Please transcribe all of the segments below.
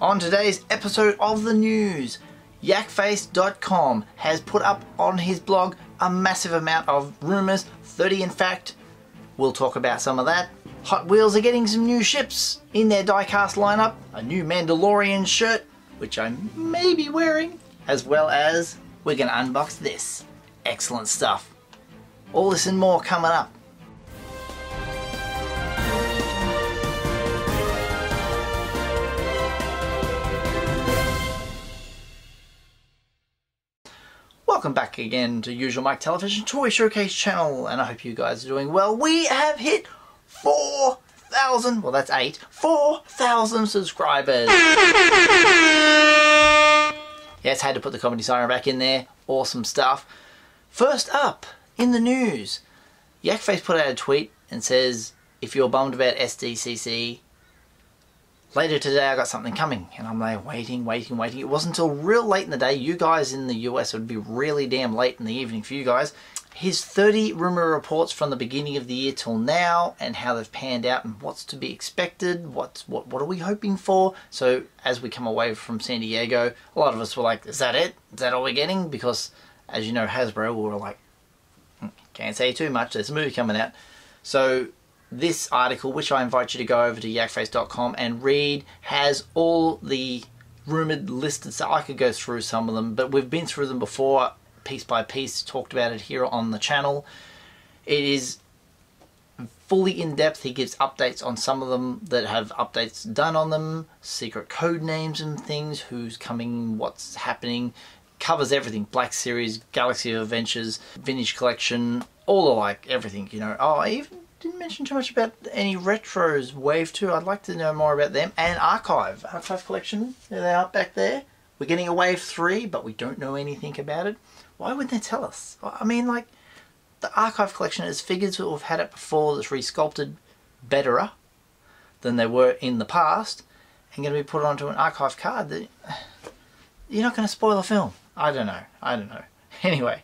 On today's episode of the news, yakface.com has put up on his blog a massive amount of rumours, 30 in fact. We'll talk about some of that. Hot Wheels are getting some new ships in their diecast lineup, a new Mandalorian shirt, which I may be wearing, as well as we're going to unbox this. Excellent stuff. All this and more coming up. Welcome back again to Usual Mike Television Toy Showcase channel, and I hope you guys are doing well. We have hit 4,000, well that's 8, 4,000 subscribers. Yes, had to put the comedy siren back in there. Awesome stuff. First up, in the news, Yakface put out a tweet and says, if you're bummed about SDCC, later today I got something coming. And I'm like, waiting, waiting, waiting. It wasn't until real late in the day. You guys in the US, it would be really damn late in the evening for you guys. His 30 rumor reports from the beginning of the year till now and how they've panned out and what's to be expected, what's what what are we hoping for? So as we come away from San Diego, a lot of us were like, is that it? Is that all we're getting? Because as you know, Hasbro were like, "Hmm, can't say too much, there's a movie coming out. So this article, which I invite you to go over to yakface.com and read, has all the rumored listed So I could go through some of them, but we've been through them before, piece by piece, talked about it here on the channel. It is fully in depth. He gives updates on some of them that have updates done on them, secret code names and things, who's coming, what's happening. Covers everything Black Series, Galaxy of Adventures, Vintage Collection, all alike, everything, you know. Oh, even didn't mention too much about any retros wave 2 i'd like to know more about them. And archive archive collection there they are back there. We're getting a wave 3 but we don't know anything about it. Why wouldn't they tell us? I mean like the archive collection is figures that have had it before that's resculpted betterer than they were in the past and going to be put onto an archive card that you're not going to spoil a film. I don't know. I don't know. Anyway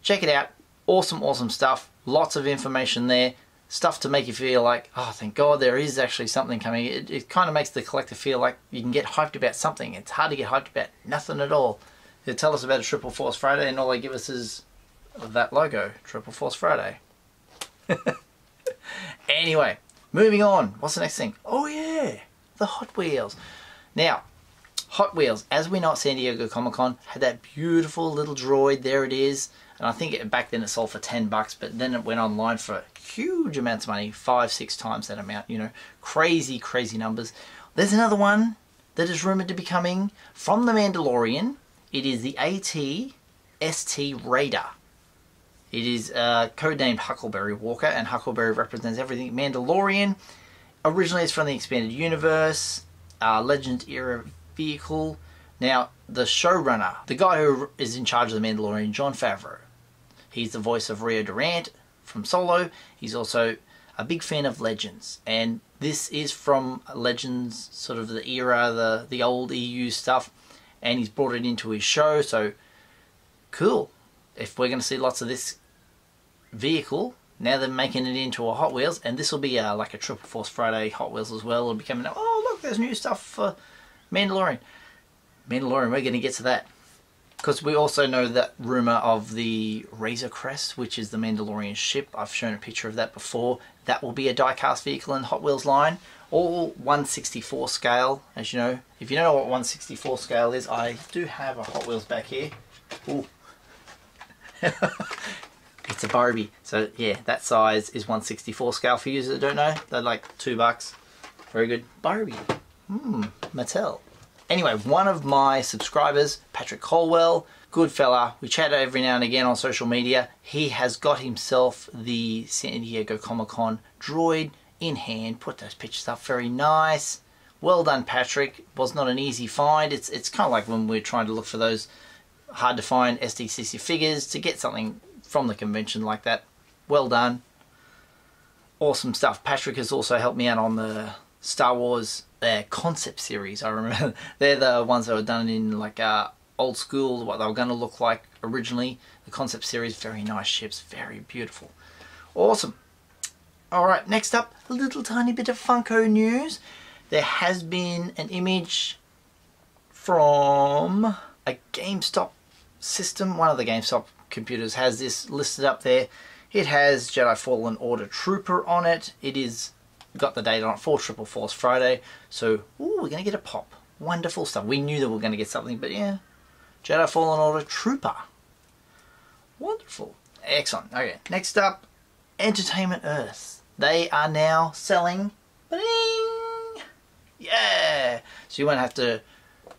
check it out. Awesome awesome stuff lots of information there stuff to make you feel like oh thank god there is actually something coming. It, it kind of makes the collector feel like you can get hyped about something. It's hard to get hyped about nothing at all. They tell us about a triple force friday and all they give us is that logo triple force friday. Anyway moving on. What's the next thing? Oh yeah. The hot wheels. Now Hot Wheels, as we know at San Diego Comic Con, had that beautiful little droid. There it is. And I think it, back then it sold for 10 bucks, but then it went online for huge amounts of money, five, six times that amount, you know, crazy, crazy numbers. There's another one that is rumored to be coming from The Mandalorian. It is the AT-ST Raider. It is uh, codenamed Huckleberry Walker, and Huckleberry represents everything Mandalorian. Originally, it's from the Expanded Universe, uh, Legends era vehicle. Now, the showrunner, the guy who is in charge of The Mandalorian, Jon Favreau, he's the voice of Rio Durant from Solo. He's also a big fan of Legends, and this is from Legends, sort of the era, the the old EU stuff, and he's brought it into his show. So, cool. If we're going to see lots of this vehicle, now they're making it into a Hot Wheels, and this will be uh, like a Triple Force Friday Hot Wheels as well. It'll be coming out. Oh, look, there's new stuff for Mandalorian. Mandalorian, we're going to get to that. Because we also know that rumour of the Razor Crest, which is the Mandalorian ship. I've shown a picture of that before. That will be a die-cast vehicle in Hot Wheels line. All 164 scale, as you know. If you don't know what 164 scale is, I do have a Hot Wheels back here. Ooh. it's a Barbie. So yeah, that size is 164 scale for you that don't know. They're like two bucks. Very good. Barbie. Hmm, Mattel. Anyway, one of my subscribers, Patrick Colwell, good fella, we chat every now and again on social media. He has got himself the San Diego Comic Con droid in hand, put those pictures up very nice. Well done, Patrick. Was not an easy find. It's it's kind of like when we're trying to look for those hard to find SDCC figures to get something from the convention like that. Well done. Awesome stuff. Patrick has also helped me out on the Star Wars uh, concept series. I remember they're the ones that were done in like uh, old school, what they were going to look like originally. The concept series, very nice ships, very beautiful. Awesome. Alright, next up, a little tiny bit of Funko news. there has been an image from a GameStop system. One of the GameStop computers has this listed up there. It has Jedi Fallen Order Trooper on it. It is got the date on it for Triple Force Friday. So, ooh, we're going to get a pop. Wonderful stuff. We knew that we were going to get something, but yeah. Jedi Fallen Order Trooper. Wonderful. Excellent. Okay, next up, Entertainment Earth. They are now selling. Yeah! So you won't have to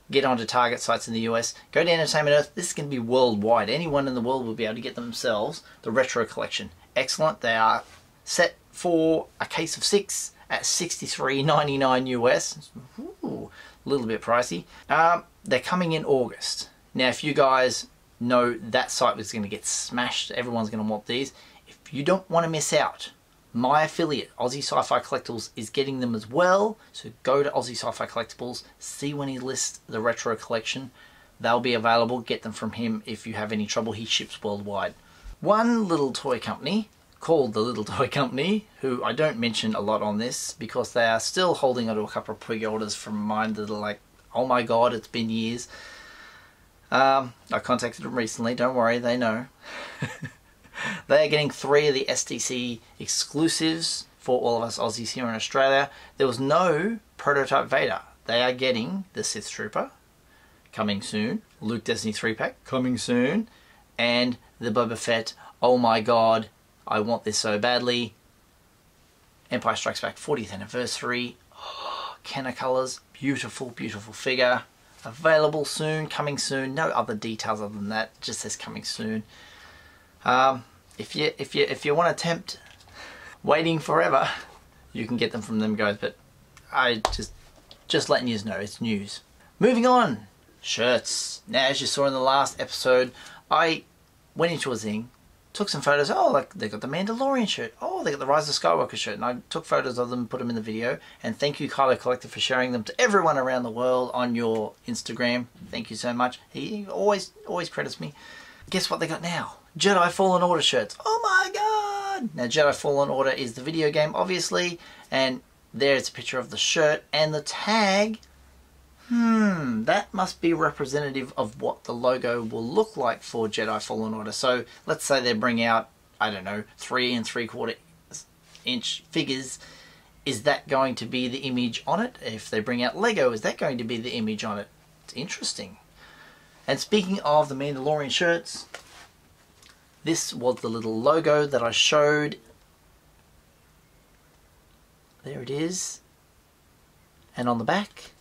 get onto Target sites in the US. Go to Entertainment Earth. This is going to be worldwide. Anyone in the world will be able to get themselves the retro collection. Excellent. They are set for a case of six at $63.99 US. Ooh, a little bit pricey. Um, they're coming in August. Now, if you guys know that site was going to get smashed, everyone's going to want these. If you don't want to miss out, my affiliate, Aussie Syfi Collectables, is getting them as well. So go to Aussie Syfi Collectables, see when he lists the retro collection. They'll be available. Get them from him if you have any trouble. He ships worldwide. One little toy company called the Little Toy Company, who I don't mention a lot on this because they are still holding onto a couple of pre-orders from mine that are like, oh my god, it's been years. Um, I contacted them recently, don't worry, they know. they are getting three of the SDC exclusives for all of us Aussies here in Australia. There was no prototype Vader. They are getting the Sith Trooper coming soon, Luke Destiny 3 pack coming soon, and the Boba Fett, oh my god, I want this so badly. Empire Strikes Back 40th anniversary. Oh, Kenner colours. Beautiful, beautiful figure. Available soon, coming soon. No other details other than that. Just says coming soon. Um, if you if you if you want to tempt waiting forever, you can get them from them guys. But I just just letting you know it's news. Moving on, shirts. Now, as you saw in the last episode, I went into a zing took some photos. Oh, like they got the Mandalorian shirt. Oh, they got the Rise of Skywalker shirt. And I took photos of them, put them in the video. And thank you, Kylo Collector, for sharing them to everyone around the world on your Instagram. Thank you so much. He always, always credits me. Guess what they got now? Jedi Fallen Order shirts. Oh my god! Now, Jedi Fallen Order is the video game, obviously. And there's a picture of the shirt and the tag hmm, that must be representative of what the logo will look like for Jedi Fallen Order. So let's say they bring out, I don't know, three and three quarter inch figures. Is that going to be the image on it? If they bring out Lego, is that going to be the image on it? It's interesting. And speaking of the Mandalorian shirts, this was the little logo that I showed. There it is. And on the back,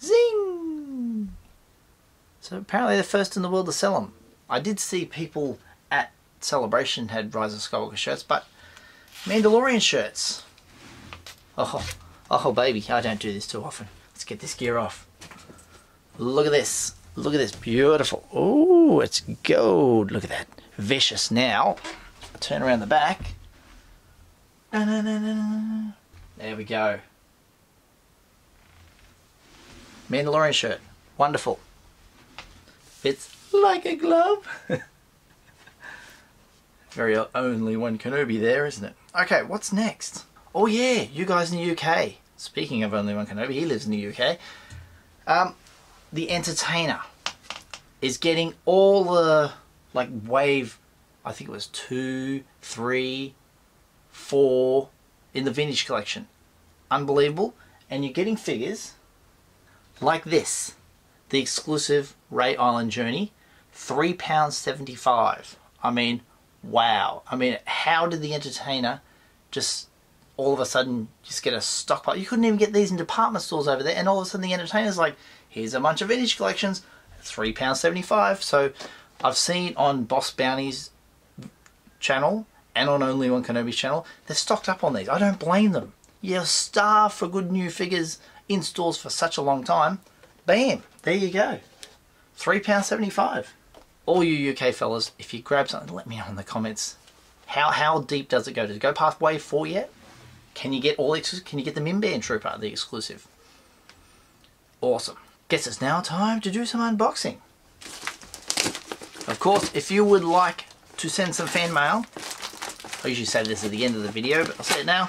Zing! So apparently they're first in the world to sell them. I did see people at Celebration had Rise of Skywalker shirts, but Mandalorian shirts. Oh, oh baby, I don't do this too often. Let's get this gear off. Look at this. Look at this. Beautiful. Oh, it's gold. Look at that. Vicious. Now, turn around the back. There we go. Mandalorian shirt. Wonderful. Fits like a glove. Very only one Kenobi there, isn't it? Okay, what's next? Oh yeah, you guys in the UK. Speaking of only one Kenobi, he lives in the UK. Um, the Entertainer is getting all the like wave. I think it was two, three, four in the vintage collection. Unbelievable. And you're getting figures like this. The exclusive Rey Island Journey, £3.75. I mean, wow. I mean, how did the entertainer just all of a sudden just get a stockpile? You couldn't even get these in department stores over there, and all of a sudden the entertainer's like, here's a bunch of vintage collections, £3.75. So I've seen on Boss Bounty's channel and on Only One Kenobi's channel, they're stocked up on these. I don't blame them. You're starved for good new figures in stores for such a long time, bam, there you go. £3.75. All you UK fellas, if you grab something, let me know in the comments. How how deep does it go? Does it go past wave 4 yet? Can you get all Can you get the Mimban Trooper, the exclusive? Awesome. Guess it's now time to do some unboxing. Of course, if you would like to send some fan mail, I usually say this at the end of the video, but I'll say it now.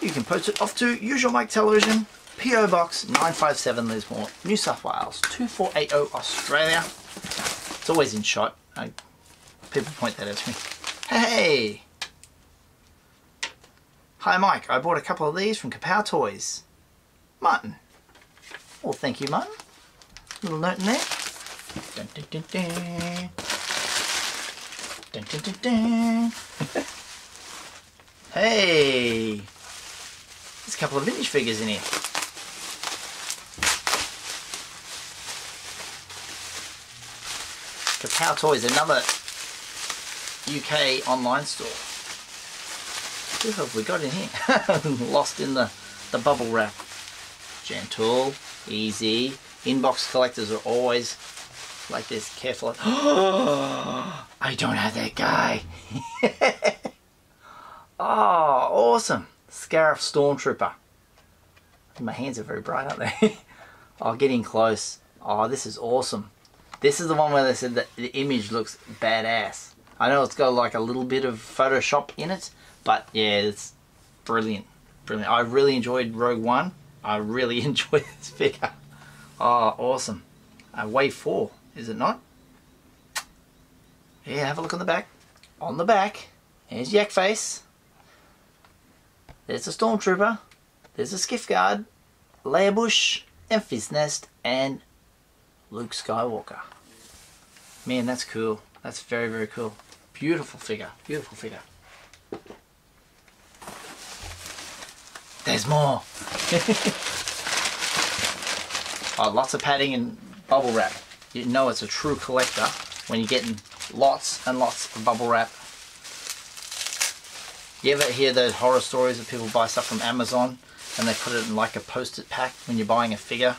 You can post it off to Usual Mike Television, PO Box 957 Lismore, New South Wales 2480 Australia. It's always in shot. I, people point that out to me. Hey! Hi Mike, I bought a couple of these from Kapow Toys. Martin. Well, thank you, Martin. Little note in there. Dun, dun, dun. Dun, dun, dun, dun. hey! Couple of vintage figures in here. Kapow Toys, another UK online store. Who have we got in here? Lost in the, the bubble wrap. Gentle, easy. Inbox collectors are always like this, careful. I don't have that guy. oh, awesome. Scarif Stormtrooper. My hands are very bright, aren't they? oh, getting close. Oh, this is awesome. This is the one where they said that the image looks badass. I know it's got like a little bit of Photoshop in it, but yeah, it's brilliant. Brilliant. I really enjoyed Rogue One. I really enjoyed this figure. Oh, awesome. Uh, wave 4, is it not? Yeah, have a look on the back. On the back, there's Yak Face. There's a Stormtrooper. There's a Skiff Guard, Leia Boushh, Fizz Nest, and Luke Skywalker. Man, that's cool. That's very, very cool. Beautiful figure. Beautiful figure. There's more. oh, lots of padding and bubble wrap. You know it's a true collector when you're getting lots and lots of bubble wrap. You ever hear those horror stories of people buy stuff from Amazon and they put it in like a post-it pack when you're buying a figure?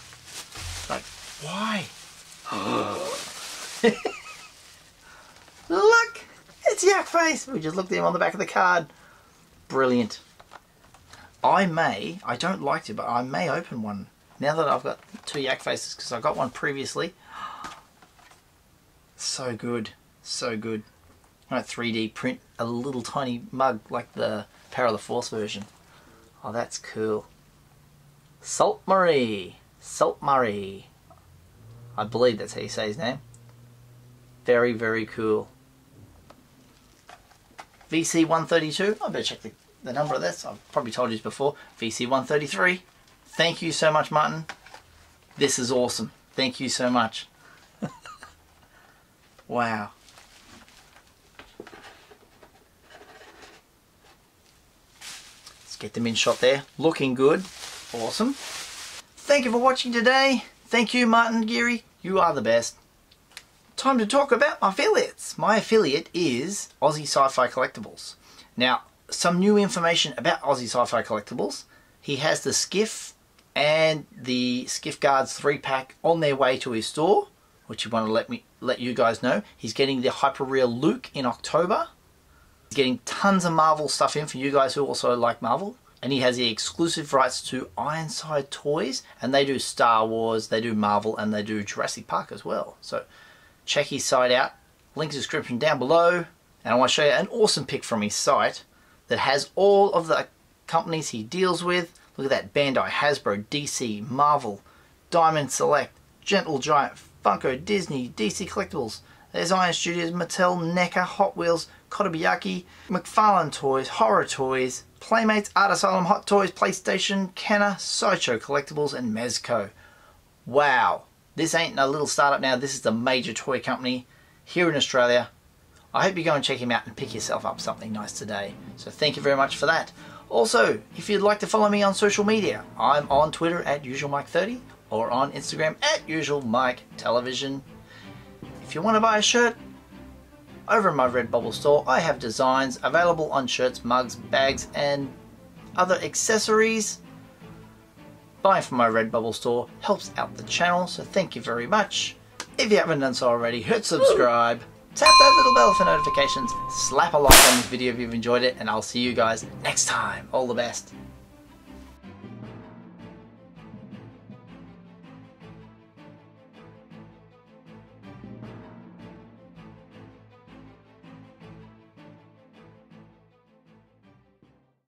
Like, why? Look! It's Yak Face! We just looked at him on the back of the card. Brilliant. I may, I don't like to, but I may open one now that I've got two Yak Faces because I got one previously. So good. So good. Might 3D print a little tiny mug like the Power of the Force version. Oh, that's cool. Saelt-Marae. Salt Marie. I believe that's how you say his name. Very, very cool. VC132. I better check the, the number of this. I've probably told you this before. VC133. Thank you so much, Martin. This is awesome. Thank you so much. wow. Get them in shot there. Looking good. Awesome. Thank you for watching today. Thank you, Martin Geary. You are the best. Time to talk about my affiliates. My affiliate is Aussie Syfi Collectables. Now, some new information about Aussie Syfi Collectables. He has the Skiff and the Skiff Guards 3-pack on their way to his store, which you want to let me let you guys know. He's getting the Hyperreal Luke in October. He's getting tons of Marvel stuff in for you guys who also like Marvel and he has the exclusive rights to Ironside Toys, and they do Star Wars, they do Marvel, and they do Jurassic Park as well. So check his site out. Link description down below. And I want to show you an awesome pic from his site that has all of the companies he deals with. Look at that Bandai, Hasbro, DC, Marvel, Diamond Select, Gentle Giant, Funko, Disney, DC Collectibles. There's Iron Studios, Mattel, NECA, Hot Wheels, Kotobukiya, McFarlane Toys, Horror Toys, Playmates, Art Asylum, Hot Toys, PlayStation, Kenner, Sideshow Collectibles, and Mezco. Wow, this ain't a little startup now, this is the major toy company here in Australia. I hope you go and check him out and pick yourself up something nice today. So thank you very much for that. Also, if you'd like to follow me on social media, I'm on Twitter at usualmike30 or on Instagram at usualmiketelevision. If you want to buy a shirt, over in my Redbubble store, I have designs available on shirts, mugs, bags, and other accessories. Buying from my Redbubble store helps out the channel, so thank you very much. If you haven't done so already, hit subscribe, tap that little bell for notifications, slap a like on this video if you've enjoyed it, and I'll see you guys next time. All the best.